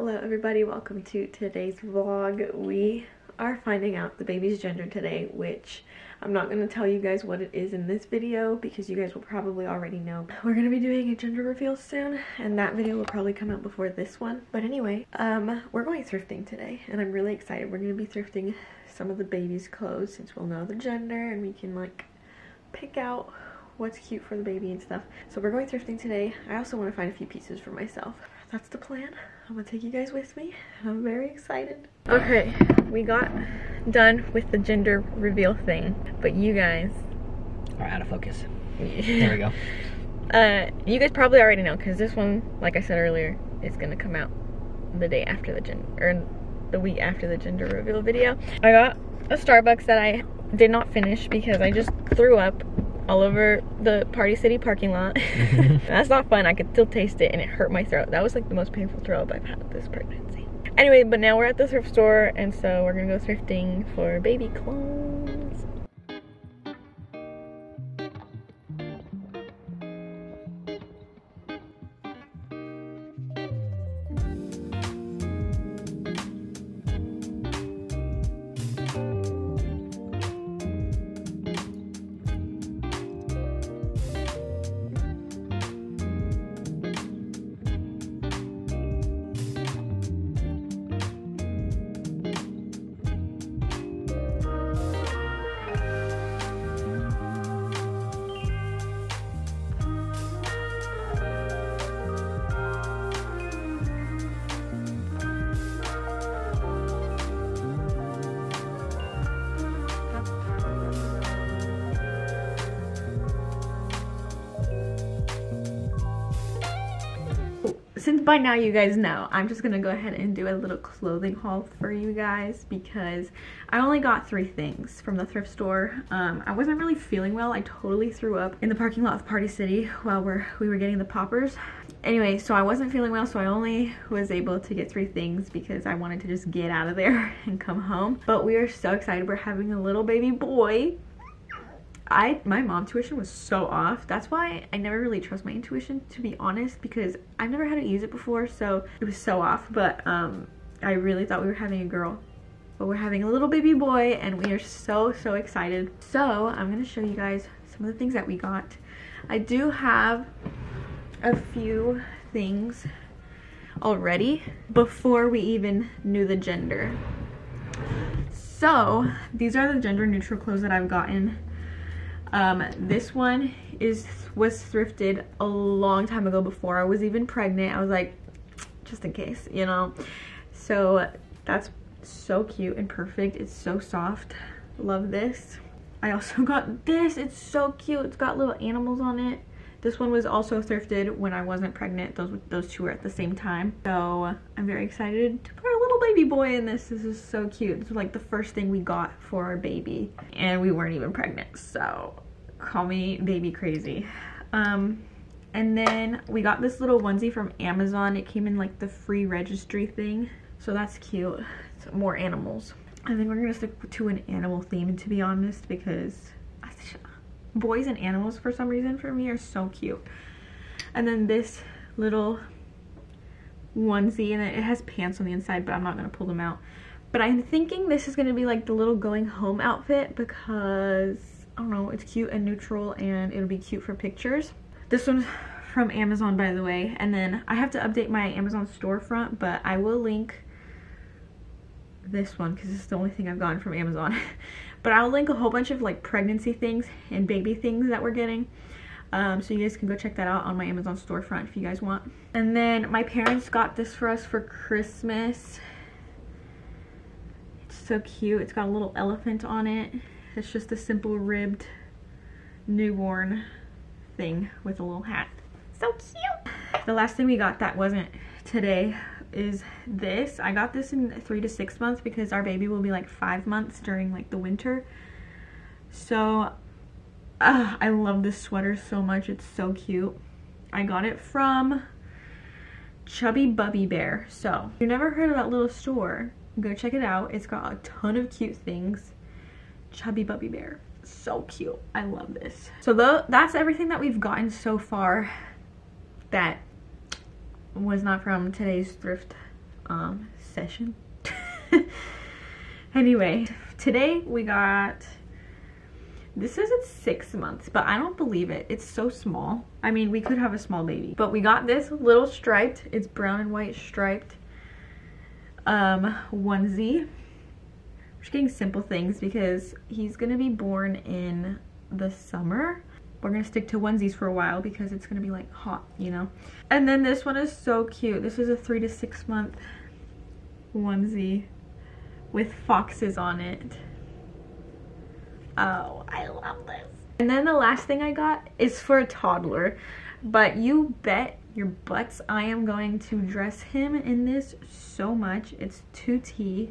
Hello everybody, welcome to today's vlog. We are finding out the baby's gender today, which I'm not going to tell you guys what it is in this video because you guys will probably already know. We're going to be doing a gender reveal soon and that video will probably come out before this one. But anyway, um, we're going thrifting today and I'm really excited. We're going to be thrifting some of the baby's clothes since we'll know the gender and we can like pick out what's cute for the baby and stuff. So we're going thrifting today. I also want to find a few pieces for myself that's the plan. I'm gonna take you guys with me. I'm very excited. Okay, we got done with the gender reveal thing, but you guys are out of focus. there we go. Uh, you guys probably already know because this one, like I said earlier, is gonna come out the day after the gender or the week after the gender reveal video. I got a Starbucks that I did not finish because I just threw up all over the Party City parking lot. Mm-hmm. That's not fun. I could still taste it and it hurt my throat. That was like the most painful throw up I've had this pregnancy. Anyway, but now we're at the thrift store and so we're gonna go thrifting for baby clothes. Since by now you guys know, I'm just gonna go ahead and do a little clothing haul for you guys because I only got three things from the thrift store. Um, I wasn't really feeling well. I totally threw up in the parking lot of Party City while we're, we were getting the poppers. Anyway, so I wasn't feeling well, so I only was able to get three things because I wanted to just get out of there and come home. But we are so excited. We're having a little baby boy I my mom tuition was so off. That's why I never really trust my intuition to be honest because I've never had to use it before so it was so off but um I really thought we were having a girl but we're having a little baby boy and we are so so excited. So I'm going to show you guys some of the things that we got. I do have a few things already before we even knew the gender. So these are the gender neutral clothes that I've gotten um, this one is was thrifted a long time ago before I was even pregnant. I was like, just in case, you know. So that's so cute and perfect. It's so soft. Love this. I also got this. It's so cute. It's got little animals on it. This one was also thrifted when I wasn't pregnant. Those those two were at the same time. So I'm very excited to put baby boy in this. This is so cute. It's like the first thing we got for our baby. And we weren't even pregnant. So call me baby crazy. Um, and then we got this little onesie from Amazon. It came in like the free registry thing. So that's cute. It's more animals. I think we're gonna stick to an animal theme to be honest because boys and animals for some reason for me are so cute. And then this little onesie and it has pants on the inside but I'm not gonna pull them out. But I'm thinking this is gonna be like the little going home outfit because I don't know, it's cute and neutral and it'll be cute for pictures. This one's from Amazon by the way and then I have to update my Amazon storefront but I will link this one because it's the only thing I've gotten from Amazon. but I'll link a whole bunch of like pregnancy things and baby things that we're getting. Um, so you guys can go check that out on my Amazon storefront if you guys want. And then my parents got this for us for Christmas. It's so cute. It's got a little elephant on it. It's just a simple ribbed newborn thing with a little hat. So cute. The last thing we got that wasn't today is this. I got this in three to six months because our baby will be like five months during like the winter. So I love this sweater so much. It's so cute. I got it from Chubby Bubby Bear. So if you never heard of that little store, go check it out. It's got a ton of cute things. Chubby Bubby Bear. So cute. I love this. So that's everything that we've gotten so far that was not from today's thrift um, session. anyway, today we got this says it's six months, but I don't believe it. It's so small. I mean, we could have a small baby. But we got this little striped, it's brown and white striped um, onesie. We're just getting simple things because he's gonna be born in the summer. We're gonna stick to onesies for a while because it's gonna be like hot, you know? And then this one is so cute. This is a three to six month onesie with foxes on it. Oh, I love this. And then the last thing I got is for a toddler. But you bet your butts I am going to dress him in this so much. It's 2T.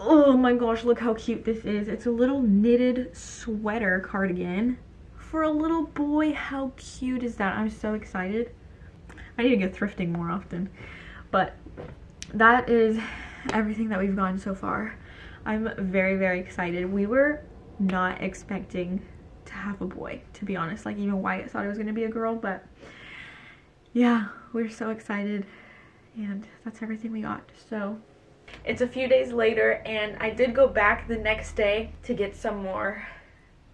Oh my gosh, look how cute this is. It's a little knitted sweater cardigan for a little boy. How cute is that? I'm so excited. I need to get thrifting more often. But that is everything that we've gotten so far. I'm very, very excited. We were not expecting to have a boy, to be honest. Like, even Wyatt thought it was going to be a girl, but yeah, we're so excited. And that's everything we got. So, it's a few days later, and I did go back the next day to get some more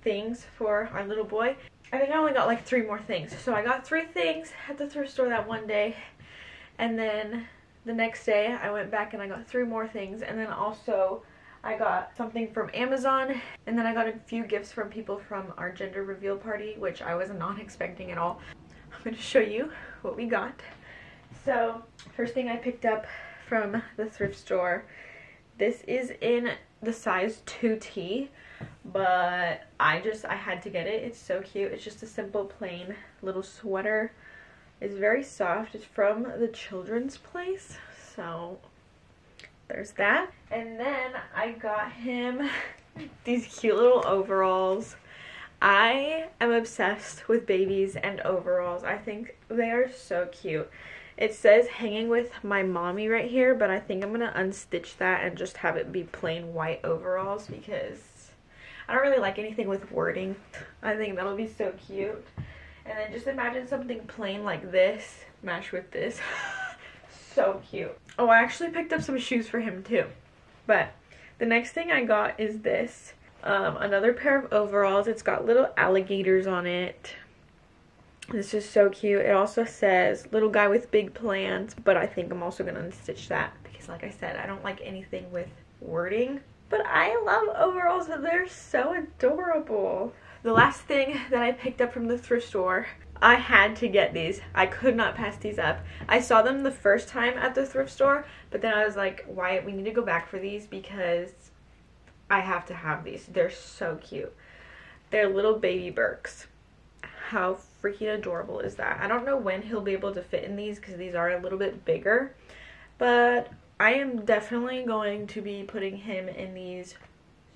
things for our little boy. I think I only got like three more things. So, I got three things at the thrift store that one day, and then the next day I went back and I got three more things, and then also I got something from Amazon and then I got a few gifts from people from our gender reveal party which I was not expecting at all. I'm going to show you what we got. So first thing I picked up from the thrift store. This is in the size 2T but I just I had to get it. It's so cute. It's just a simple plain little sweater. It's very soft. It's from the children's place. So there's that. And then I got him these cute little overalls. I am obsessed with babies and overalls. I think they are so cute. It says hanging with my mommy right here, but I think I'm going to unstitch that and just have it be plain white overalls because I don't really like anything with wording. I think that'll be so cute. And then just imagine something plain like this match with this. so cute. Oh, I actually picked up some shoes for him too. But the next thing I got is this. Um, another pair of overalls. It's got little alligators on it. This is so cute. It also says little guy with big plans, but I think I'm also going to unstitch that because like I said, I don't like anything with wording. But I love overalls they're so adorable. The last thing that I picked up from the thrift store I had to get these. I could not pass these up. I saw them the first time at the thrift store, but then I was like, Wyatt, we need to go back for these because I have to have these. They're so cute. They're little baby Birks. How freaking adorable is that? I don't know when he'll be able to fit in these because these are a little bit bigger, but I am definitely going to be putting him in these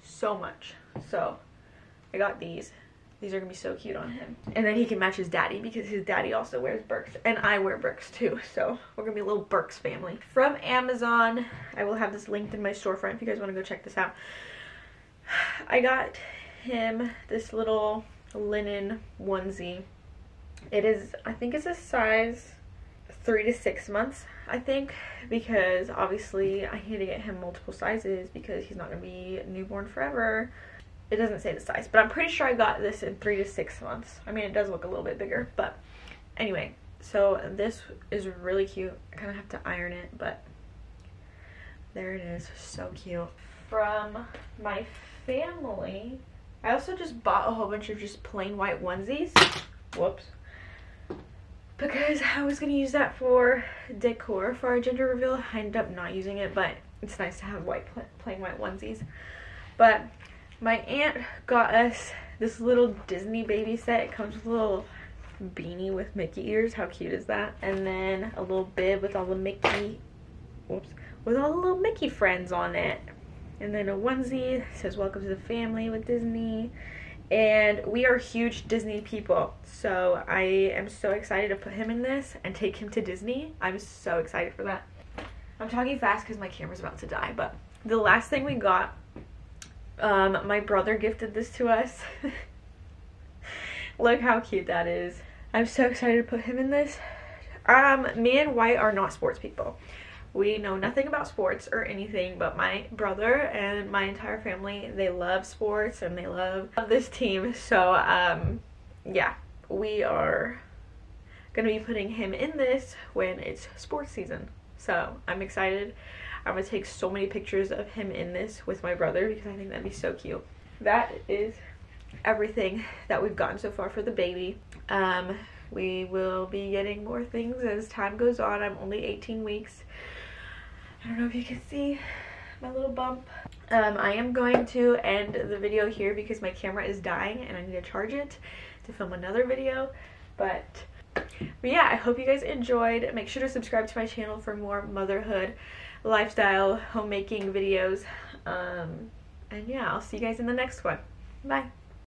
so much. So I got these these are gonna be so cute on him. And then he can match his daddy because his daddy also wears Birks. And I wear Birks too. So we're gonna be a little Birks family. From Amazon, I will have this linked in my storefront if you guys wanna go check this out. I got him this little linen onesie. It is, I think it's a size three to six months, I think, because obviously I need to get him multiple sizes because he's not gonna be newborn forever. It doesn't say the size, but I'm pretty sure I got this in three to six months. I mean, it does look a little bit bigger, but anyway. So this is really cute. I kind of have to iron it, but there it is. So cute. From my family, I also just bought a whole bunch of just plain white onesies. Whoops. Because I was going to use that for decor for our gender reveal. I ended up not using it, but it's nice to have white plain white onesies. But my aunt got us this little Disney baby set. It comes with a little beanie with Mickey ears. How cute is that? And then a little bib with all the Mickey, whoops, with all the little Mickey friends on it. And then a onesie says welcome to the family with Disney. And we are huge Disney people. So I am so excited to put him in this and take him to Disney. I'm so excited for that. I'm talking fast because my camera's about to die. But the last thing we got um, my brother gifted this to us. Look how cute that is. I'm so excited to put him in this. Um, me and Wyatt are not sports people. We know nothing about sports or anything, but my brother and my entire family, they love sports and they love love this team. So, um, yeah, we are gonna be putting him in this when it's sports season. So, I'm excited. I'm gonna take so many pictures of him in this with my brother because I think that'd be so cute. That is everything that we've gotten so far for the baby. Um, we will be getting more things as time goes on. I'm only 18 weeks. I don't know if you can see my little bump. Um, I am going to end the video here because my camera is dying and I need to charge it to film another video. But, but yeah, I hope you guys enjoyed. Make sure to subscribe to my channel for more motherhood, lifestyle, homemaking videos. Um, and yeah, I'll see you guys in the next one. Bye.